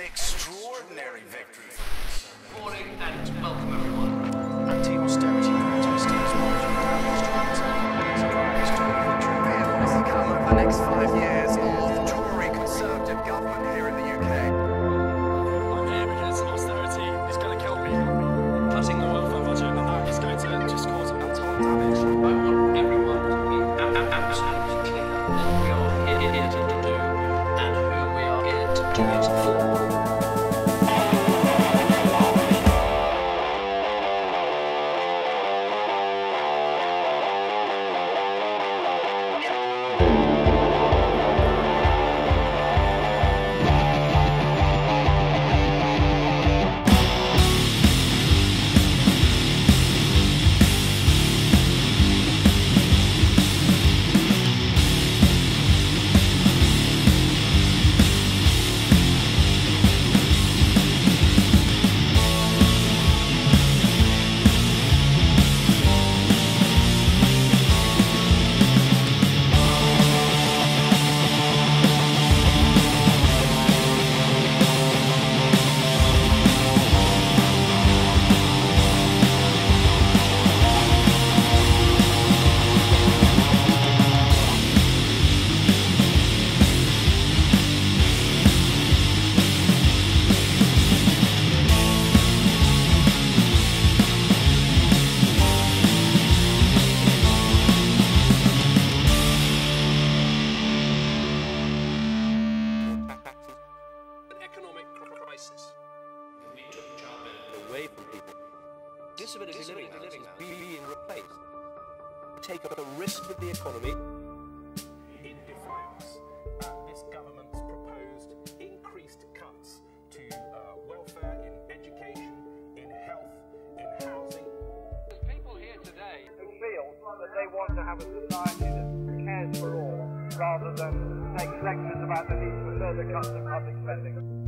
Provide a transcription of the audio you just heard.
An extraordinary victory. Good morning and welcome everyone. Anti-austerity protesters marching down the streets of Paris to a victory. What's the come of the next five years away from people. Disability, living allowance is being replaced. Take up the risk with the economy. in defiance at this government's proposed increased cuts to uh, welfare, in education, in health, in housing. There's People here today who feel that they want to have a society that cares for all rather than take lectures about the need for further cuts in public spending.